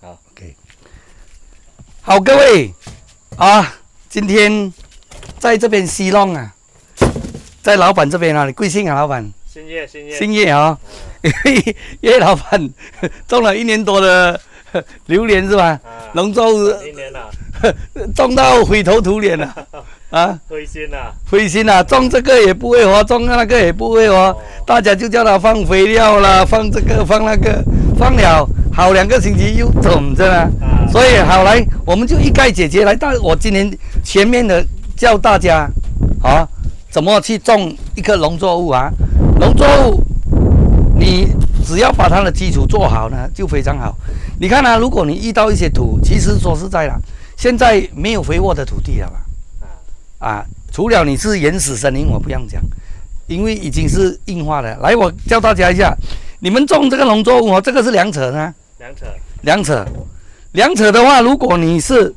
好，OK。好，各位啊，今天在这边西弄啊，在老板这边啊，你贵姓啊，老板？兴业，兴业，兴业啊，因为叶老板种了一年多的榴莲是吧？啊，龙舟一年了，种到灰头土脸了啊，灰心了，灰心啊，种这个也不会活，种那个也不会活，大家就叫他放肥料啦，放这个放那个，放了好两个星期又肿着了。啊，所以好来，我们就一概解决来。但我今天前面的教大家啊，怎么去种一棵农作物啊？农作物，你只要把它的基础做好呢，就非常好。你看啊，如果你遇到一些土，其实说实在的，现在没有肥沃的土地了吧。啊，啊，除了你是原始森林，我不用讲，因为已经是硬化的。来，我教大家一下，你们种这个农作物哦，这个是两扯呢。两扯，两扯，两扯的话，如果你是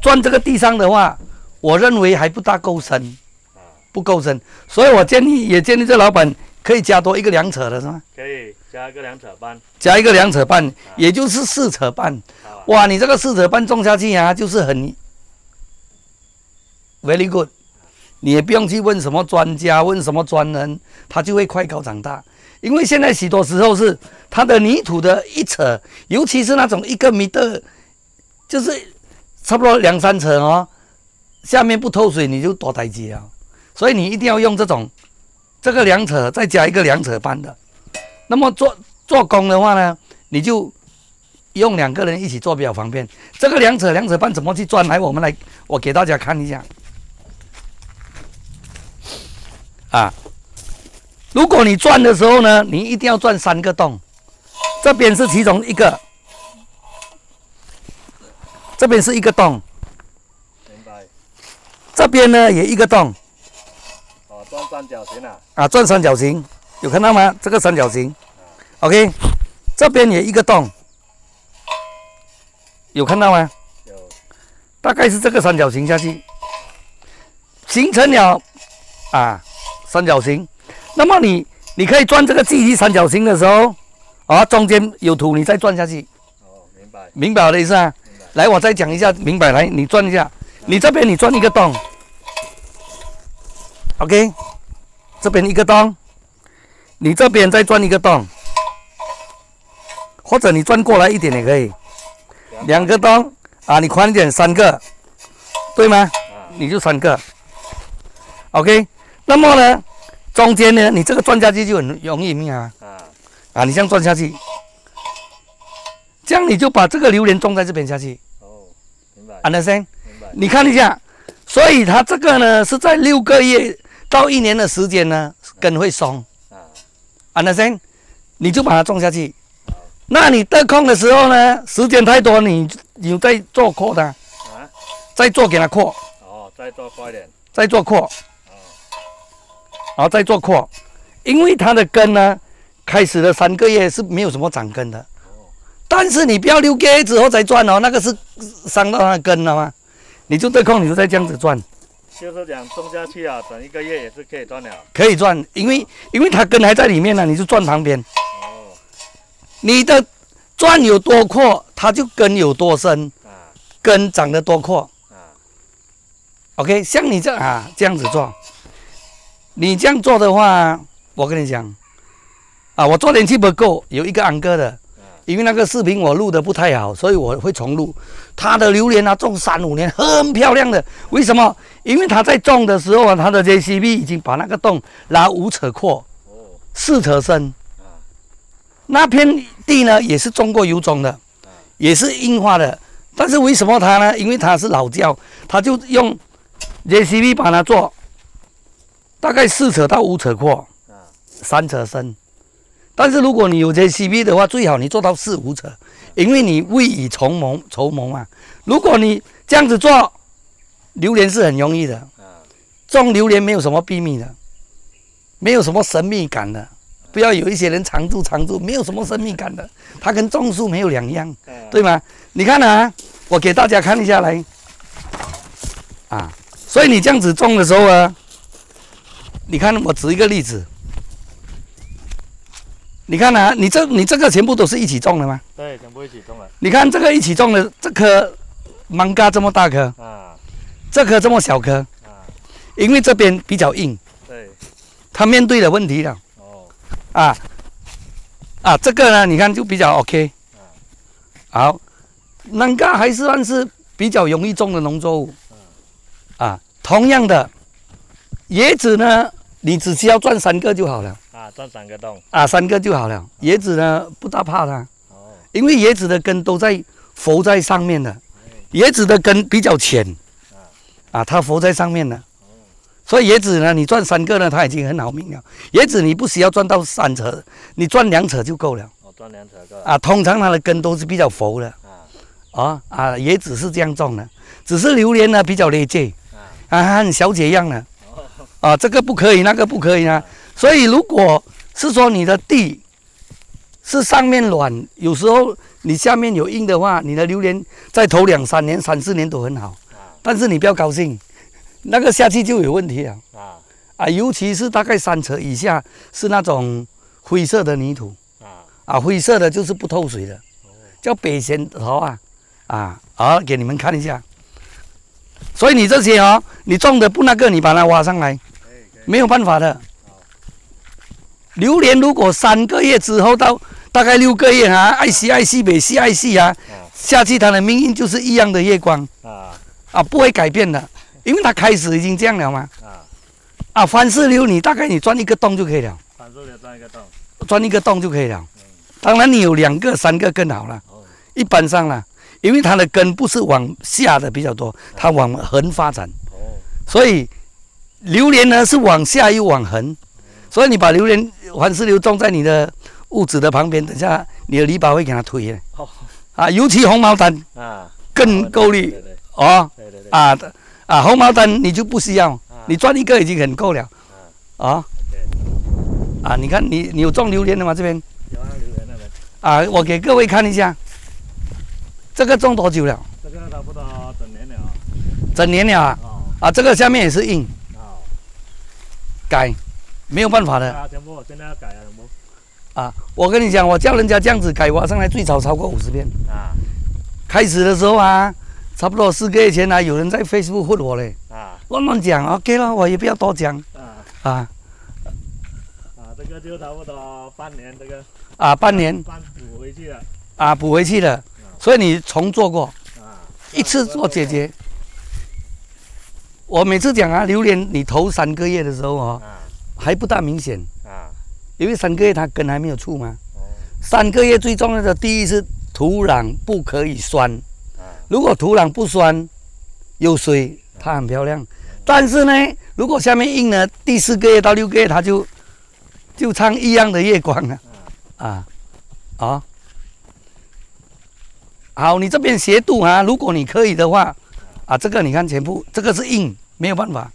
钻这个地上的话，我认为还不大够深，啊，不够深，所以我建议也建议这老板可以加多一个两扯的是吗？可以加一个两扯半，加一个两扯半，也就是四扯半。啊，哇，你这个四扯半种下去啊，就是很 very good。你也不用去问什么专家，问什么专人，它就会快高长大。因为现在许多时候是它的泥土的一扯，尤其是那种一个米的，就是差不多两三扯哦，下面不透水你就多台阶啊。所以你一定要用这种这个两扯，再加一个两扯半的。那么做做工的话呢，你就用两个人一起做比较方便。这个两扯两扯半怎么去转？来，我们来，我给大家看一下。啊，如果你转的时候呢，你一定要转三个洞，这边是其中一个，这边是一个洞，明白，这边呢也一个洞。哦，转三角形啊，啊，转三角形，有看到吗？这个三角形，OK，这边也一个洞，有看到吗？有，大概是这个三角形下去，形成了啊三角形。那么你你可以钻这个记忆三角形的时候，啊中间有土，你再钻下去，哦，明白，明白我的意思啊？来，我再讲一下，明白？来，你钻一下，你这边你钻一个洞，OK，这边一个洞，你这边再钻一个洞，或者你钻过来一点也可以，两个洞。啊，你宽一点，三个，对吗？啊，你就三个，OK。那么呢，中间呢，你这个转下去就很容易命啊。啊，啊，你这样转下去，这样你就把这个榴莲种在这边下去。哦，明白，，understand？明白，你看一下，所以它这个呢是在六个月到一年的时间呢，根会松。啊，，understand？你就把它种下去。好。那你得空的时候呢，时间太多，你你再做扩它，啊，再做给它扩，哦，再做快点，再做扩，哦，然后再做扩，因为它的根呢，开始的三个月是没有什么长根的，哦，但是你不要六个月之后再转哦，那个是伤到它的根了吗？你就对空，你就再这样子转。就是讲种下去啊，等一个月也是可以断了，可以转，因为因为它根还在里面呢，你就转旁边。哦，你的转有多阔，它就根有多深，啊，根长得多阔。啊，OK，像你这啊这样子做，你这样做的话，我跟你讲，啊，我做人气不够，有一个安哥的，啊，因为那个视频我录的不太好，所以我会重录。他的榴莲啊，种三五年很漂亮的，为什么？因为他在种的时候啊，他的 JCB 已经把那个洞拉五尺阔，哦，四尺深。啊，那片地呢也是种过油种的，也是硬化的。但是为什么他呢？因为他是老窖，他就用 JCB 把它做，大概四尺到五尺阔，啊，三尺深。但是如果你有 JCB 的话，最好你做到四五尺，因为你未雨绸缪绸缪嘛。如果你这样子做，榴莲是很容易的，啊，种榴莲没有什么秘密的，没有什么神秘感的。不要有一些人常住常住，没有什么神秘感的，它跟种树没有两样，啊对吗？你看啊，我给大家看一下来，啊，所以你这样子种的时候啊，你看我举一个例子，你看啊，你这你这个全部都是一起种的吗？对，全部一起种的你看这个一起种的，这颗芒嘎这么大颗，啊这颗这么小颗，啊，因为这边比较硬，对，它面对的问题了哦，啊啊，这个呢，你看就比较 OK。好，芒嘎还是算是比较容易种的农作物啊。同样的，椰子呢，你只需要钻三个就好了。啊，钻三个洞，啊，三个就好了。椰子呢不大怕它，哦，因为椰子的根都在浮在上面的，椰子的根比较浅。啊，它浮在上面的，所以椰子呢，你钻三个呢，它已经很好命了。椰子你不需要钻到三扯，你钻两扯就够了。哦，钻两扯够，啊。通常它的根都是比较浮的。啊，啊啊，椰子是这样种的，只是榴莲呢比较劣质啊，啊，和小姐一样的。哦，啊，这个不可以，那个不可以啊。所以如果是说你的地是上面软，有时候你下面有硬的话，你的榴莲再头两三年、三四年都很好。啊但是你不要高兴，那个下去就有问题了啊啊！尤其是大概三尺以下是那种灰色的泥土啊，啊，灰色的就是不透水的，叫北仙桃啊啊！好，给你们看一下。所以你这些哦，你种的不那个，你把它挖上来，没有办法的。榴莲如果三个月之后到大概六个月啊，爱惜爱惜美惜爱惜啊，啊下去它的命运就是一样的月光。啊。啊，不会改变的，因为它开始已经这样了嘛。啊，啊，番石榴你大概你钻一个洞就可以了，番石榴钻一个洞，钻一个洞就可以了。当然你有两个、三个更好了。哦，一般上啦，因为它的根不是往下的比较多，它往横发展，哦，所以榴莲呢是往下又往横，所以你把榴莲番石榴种在你的屋子的旁边，等下你的篱笆会给它推的哦，啊，尤其红毛丹啊，更够力。哦对对对，啊啊，红毛丹你就不需要，你赚一个已经很够了。啊。啊，你看你你有种榴莲的吗？这边？有啊，榴莲那边，啊，我给各位看一下，这个种多久了？这个差不多整年了，整年了啊！哦，啊，这个下面也是硬。好，改，没有办法的。啊，全部现在要改啊，全部，啊！我跟你讲，我叫人家这样子改挖上来，最少超过五十遍。啊开始的时候啊，差不多四个月前啊，有人在 Facebook 混我嘞，啊。乱乱讲，OK 了，我也不要多讲。啊。啊。啊，这个就差不多半年，这个。啊，半年。半补回去了，啊补回去了，所以你重做过。啊，一次做解决。我每次讲啊，榴莲你头三个月的时候哦，啊。还不大明显，啊，因为三个月它根还没有出嘛。哦，三个月最重要的第一是土壤不可以酸，啊。如果土壤不酸，有水，它很漂亮。但是呢，如果下面硬了，第四个月到六个月，它就就唱一样的月光了啊。啊！好，你这边斜度啊，如果你可以的话啊，这个你看全部这个是硬，没有办法。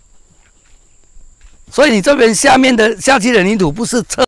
所以你这边下面的下去的泥土不是侧。